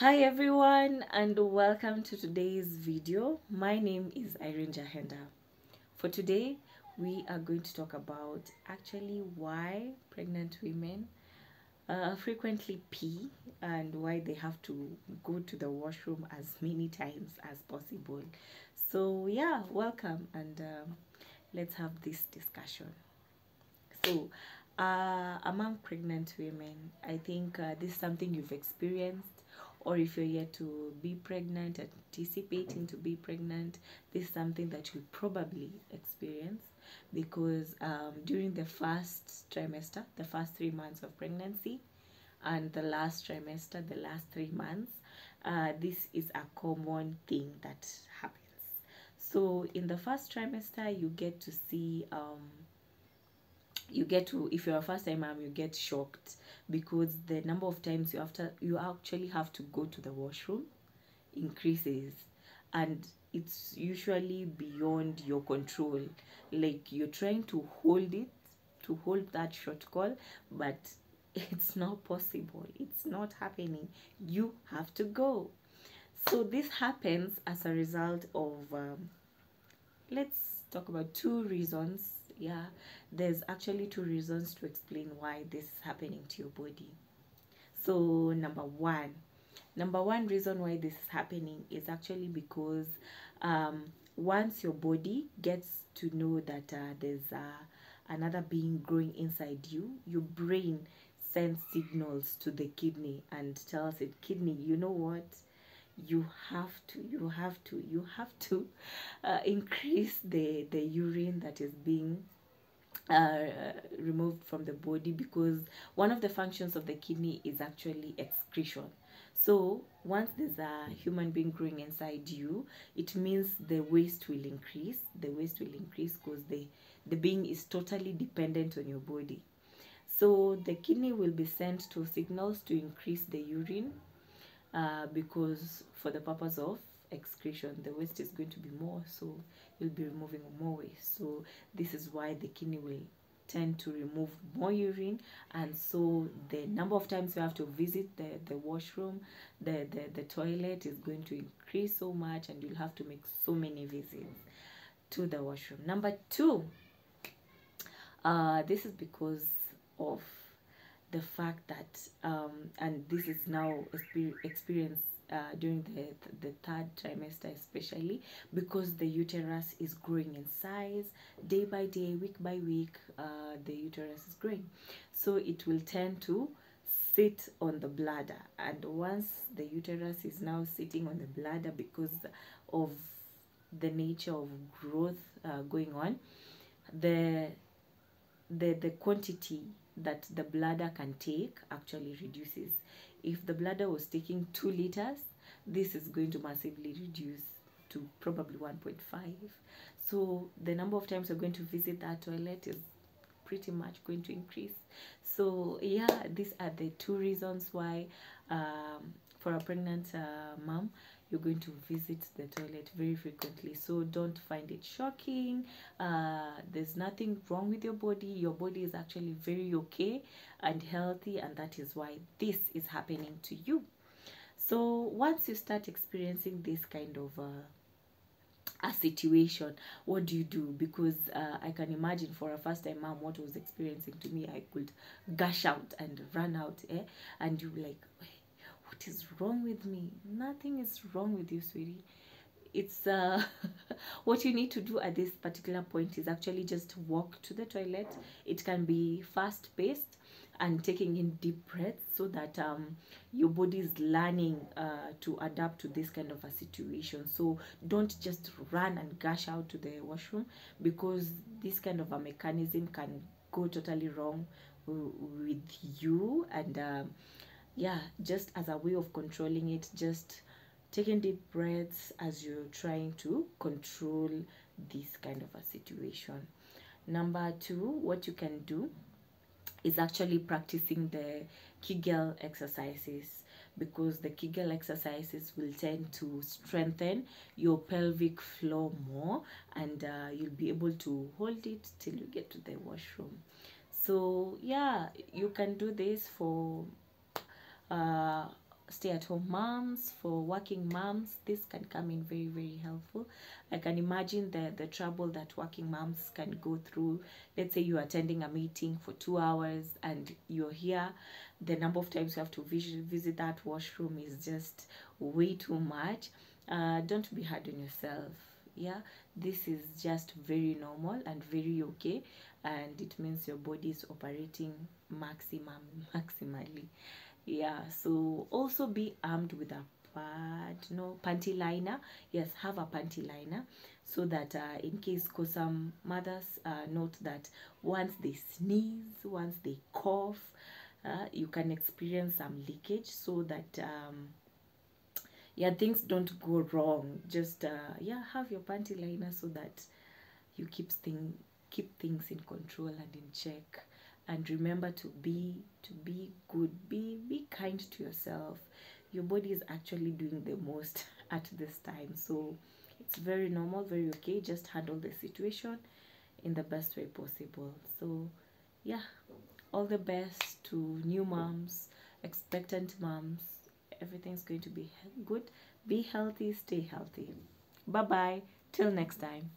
Hi everyone and welcome to today's video. My name is Irene Jahenda. For today, we are going to talk about actually why pregnant women uh, frequently pee and why they have to go to the washroom as many times as possible. So yeah, welcome and um, let's have this discussion. So, uh, among pregnant women, I think uh, this is something you've experienced, or if you're yet to be pregnant, anticipating to be pregnant, this is something that you'll probably experience because um, during the first trimester, the first three months of pregnancy, and the last trimester, the last three months, uh, this is a common thing that happens. So, in the first trimester, you get to see. Um, you get to if you're a first time mom you get shocked because the number of times you after you actually have to go to the washroom increases. And it's usually beyond your control. Like you're trying to hold it to hold that short call but it's not possible. It's not happening. You have to go. So this happens as a result of um, let's talk about two reasons yeah there's actually two reasons to explain why this is happening to your body. So number one number one reason why this is happening is actually because um, once your body gets to know that uh, there's uh, another being growing inside you your brain sends signals to the kidney and tells it kidney you know what you have to you have to you have to uh, increase the the urine that is being uh, removed from the body because one of the functions of the kidney is actually excretion. So once there's a human being growing inside you it means the waste will increase the waste will increase because the the being is totally dependent on your body. So the kidney will be sent to signals to increase the urine uh, because for the purpose of excretion the waste is going to be more so you'll be removing more waste. So this is why the kidney will tend to remove more urine and so the number of times you have to visit the, the washroom the, the, the toilet is going to increase so much and you'll have to make so many visits to the washroom. Number two uh, this is because of the fact that um, and this is now experience uh, during the the third trimester especially because the uterus is growing in size day by day week by week uh, the uterus is growing. So it will tend to sit on the bladder and once the uterus is now sitting on the bladder because of the nature of growth uh, going on the the the quantity that the bladder can take actually reduces. If the bladder was taking 2 liters, this is going to massively reduce to probably 1.5. So the number of times you're going to visit that toilet is pretty much going to increase. So yeah, these are the two reasons why um, for a pregnant uh, mom, you're going to visit the toilet very frequently. So don't find it shocking. Uh, there's nothing wrong with your body. Your body is actually very okay and healthy and that is why this is happening to you. So once you start experiencing this kind of uh, a situation what do you do? Because uh, i can imagine for a first time mom what was experiencing to me i could gush out and run out eh? and you like what is wrong with me? Nothing is wrong with you sweetie. It's uh what you need to do at this particular point is actually just walk to the toilet. It can be fast paced and taking in deep breaths so that um, your body is learning uh, to adapt to this kind of a situation. So don't just run and gush out to the washroom because this kind of a mechanism can go totally wrong with you and um, yeah just as a way of controlling it just taking deep breaths as you're trying to control this kind of a situation. Number two what you can do is actually practicing the kegel exercises because the kegel exercises will tend to strengthen your pelvic floor more and uh, you'll be able to hold it till you get to the washroom. So yeah you can do this for uh, stay at home moms for working moms this can come in very very helpful. I can imagine the the trouble that working moms can go through. Let's say you're attending a meeting for two hours and you're here the number of times you have to visit, visit that washroom is just way too much. Uh, don't be hard on yourself yeah? This is just very normal and very okay and it means your body is operating maximum maximally yeah so also be armed with a pad no panty liner. Yes have a panty liner so that uh, in case because some mothers uh, note that once they sneeze once they cough uh, you can experience some leakage so that um, yeah things don't go wrong. Just uh, yeah have your panty liner so that you keep thing keep things in control and in check. And remember to be to be good be kind to yourself your body is actually doing the most at this time. So it's very normal very okay just handle the situation in the best way possible. So yeah all the best to new moms expectant moms. Everything's going to be good. Be healthy stay healthy. Bye bye till next time